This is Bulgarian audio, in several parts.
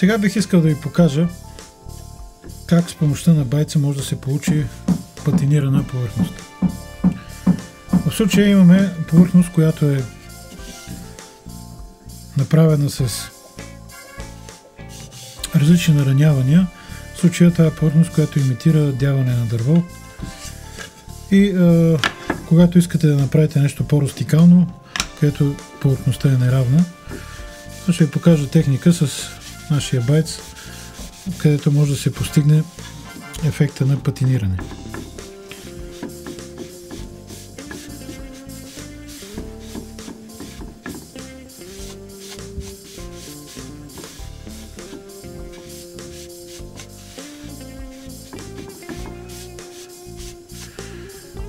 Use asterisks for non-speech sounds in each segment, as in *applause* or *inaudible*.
Сега бих искал да ви покажа как с помощта на байца може да се получи патинирана повърхност. В случая имаме повърхност, която е направена с различни наранявания. В случая това е повърхност, която имитира дяване на дърво. И а, когато искате да направите нещо по-рустикално, където повърхността е неравна, ще ви покажа техника с нашия байц, където може да се постигне ефекта на патиниране.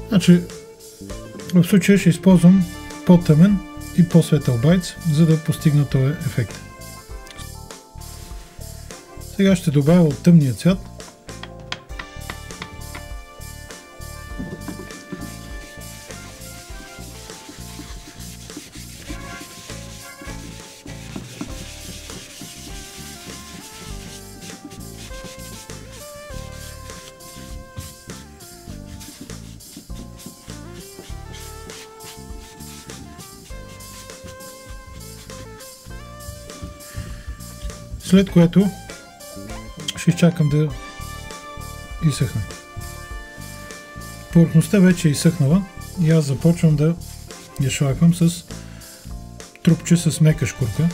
Значи, в случая ще използвам по-тъмен и по-светъл байц, за да постигна този ефект. Сега ще добавя от тъмния цвят. След което ще изчакам да изсъхне. Повърхността вече е изсъхнала и аз започвам да я шлаквам с трупче с мека шкурка,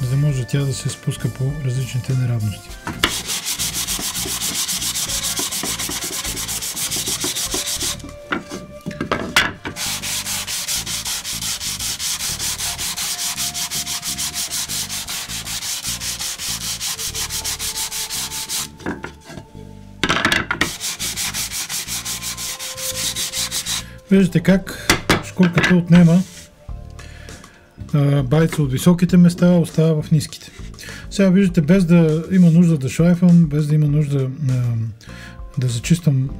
за да може тя да се спуска по различните неравности. Виждате как шкурката отнема байца от високите места, остава в ниските. Сега виждате, без да има нужда да шлайфам, без да има нужда да зачиствам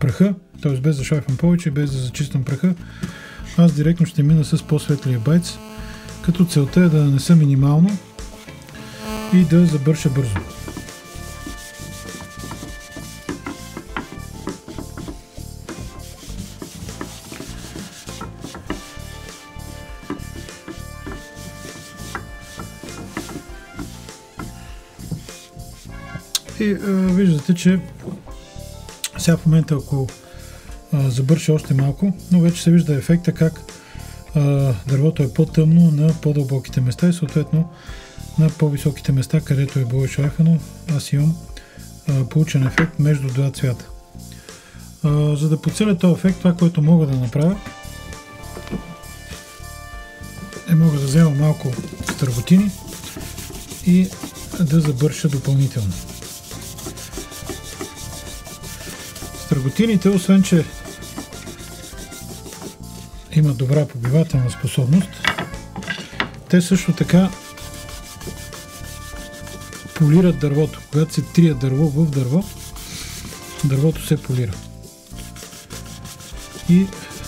праха, т.е. без да шлайфам повече, без да зачиствам праха, аз директно ще мина с по-светлия байц, като целта е да нанеса минимално и да забърша бързо. И а, виждате, че сега в момента, ако а, забърша още малко, но вече се вижда ефекта как а, дървото е по-тъмно на по-дълбоките места и съответно на по-високите места, където е било шлайфано, аз имам а, получен ефект между два цвята. А, за да подсиля този ефект, това, което мога да направя, е мога да взема малко стърготини и да забърша допълнително. Траготините, освен че имат добра побивателна способност, те също така полират дървото. Когато се трие дърво в дърво, дървото се полира. И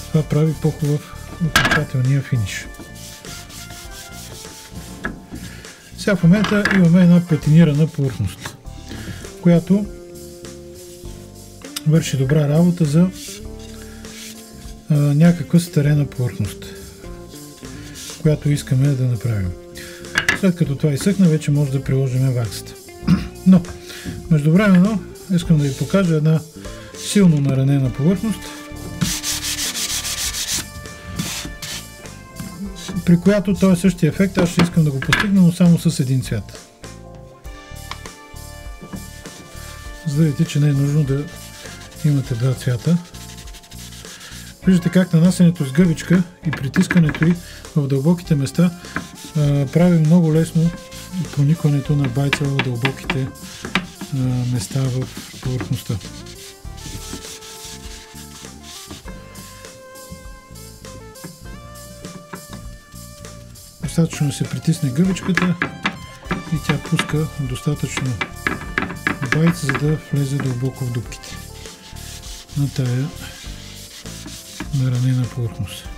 това прави по-хубав окончателния финиш. Сега в момента имаме една петинирана повърхност, която върши добра работа за а, някаква старена повърхност, която искаме да направим. След като това изсъхна, вече може да приложим ваксата. *clears throat* Но, междувременно, искам да ви покажа една силно наранена повърхност, при която този същия ефект аз ще искам да го постигна, но само с един цвят. За да видите, че не е нужно да имате два цвята. Виждате как нанасенето с гъбичка и притискането й в дълбоките места прави много лесно проникването на байца в дълбоките места в повърхността. Достатъчно се притисне гъбичката и тя пуска достатъчно байц, за да влезе дълбоко в дупките на тая наранена повърхност.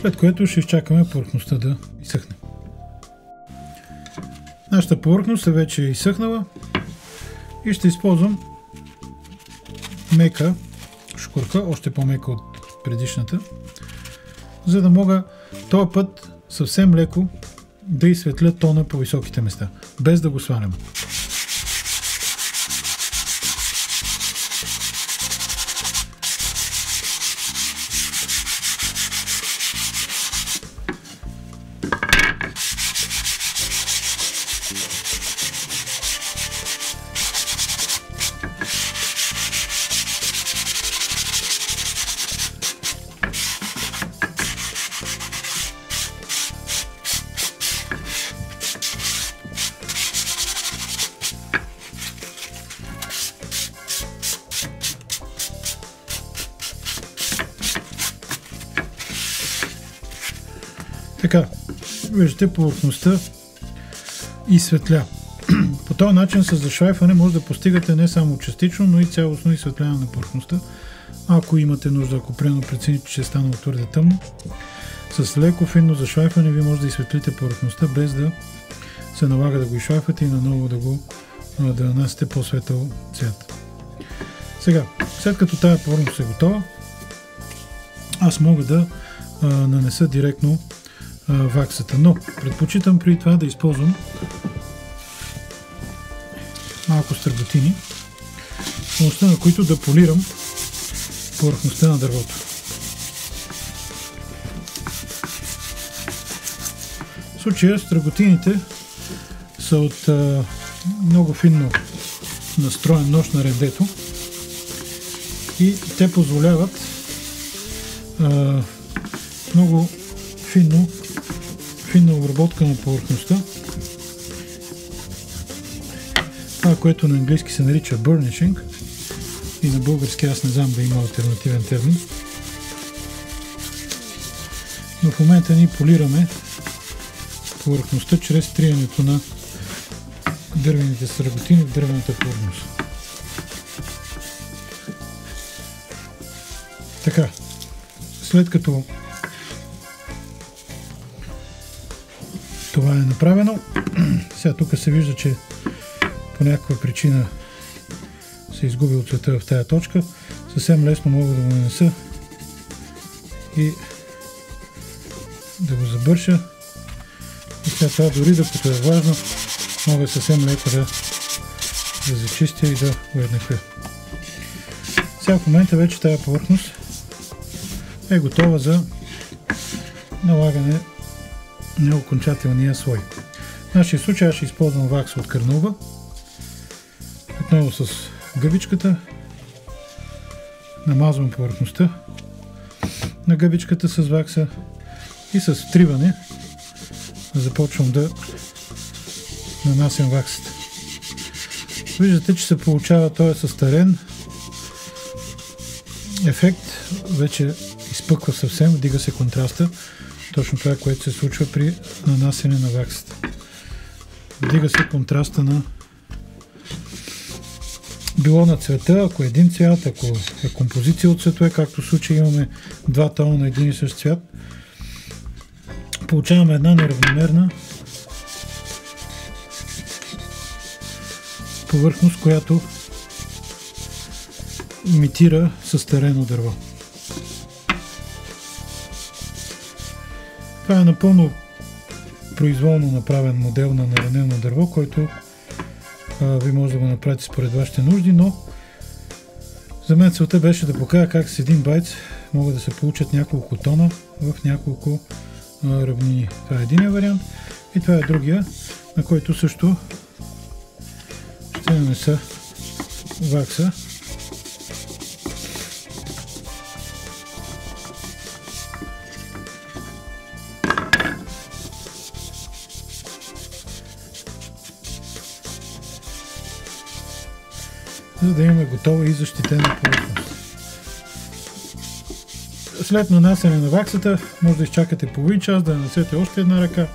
След което ще изчакаме повърхността да изсъхне. Нашата повърхност е вече изсъхнала и ще използвам мека шкурка, още по-мека от предишната, за да мога този път съвсем леко да изсветля тона по високите места, без да го свалям. Така, виждате повърхността и светля. *clears throat* По този начин с зашлайфане може да постигате не само частично, но и цялостно изсветляване на повърхността. Ако имате нужда, ако примерно прецените, че е станало твърде тъмно, с леко финно зашлайфане ви може да изсветлите повърхността без да се налага да го изшлайфате и наново да го да нанасите по-светъл цвят. Сега, след като тази повърхност е готова, аз мога да а, нанеса директно ваксата. Но предпочитам при това да използвам малко стърготини, помощта на които да полирам повърхността на дървото. В случая стръготините са от а, много финно настроен нож на редето и те позволяват а, много финно финна обработка на повърхността. Това, което на английски се нарича burnishing и на български аз не знам да има альтернативен термин. Но в момента ни полираме повърхността чрез триенето на дървените сръготини в дървената повърхност. Така, след като това е направено. *clears throat* Сега тук се вижда, че по някаква причина се изгуби от цвета в тая точка. Съвсем лесно мога да го нанеса и да го забърша. И след това дори да като е важно, мога съвсем леко да, да зачистя и да го еднаквя. Сега в момента вече тази повърхност е готова за налагане на окончателния слой. В нашия случай аз ще използвам вакс от кърнуба. Отново с гъбичката намазвам повърхността на гъбичката с вакса и с втриване започвам да нанасям ваксата. Виждате, че се получава този състарен ефект. Вече изпъква съвсем, вдига се контраста. Точно това, което се случва при нанасене на ваксата. Вдига се контраста на било на цвета, ако е един цвят, ако е композиция от цветове, както в случай имаме два тона на един и същ цвят, получаваме една неравномерна повърхност, която имитира състарено дърво. Това е напълно произволно направен модел на наранено дърво, който а, ви може да го направите според вашите нужди, но за мен целта беше да покажа как с един байц могат да се получат няколко тона в няколко а, равнини. Това е един вариант и това е другия, на който също ще нанеса вакса за да имаме готова и защитена повърхност. След нанасяне на ваксата, може да изчакате половин час, да нанесете още една ръка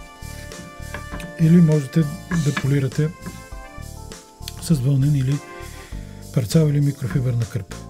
или можете да полирате с вълнен или парцал или микрофибърна кърпа.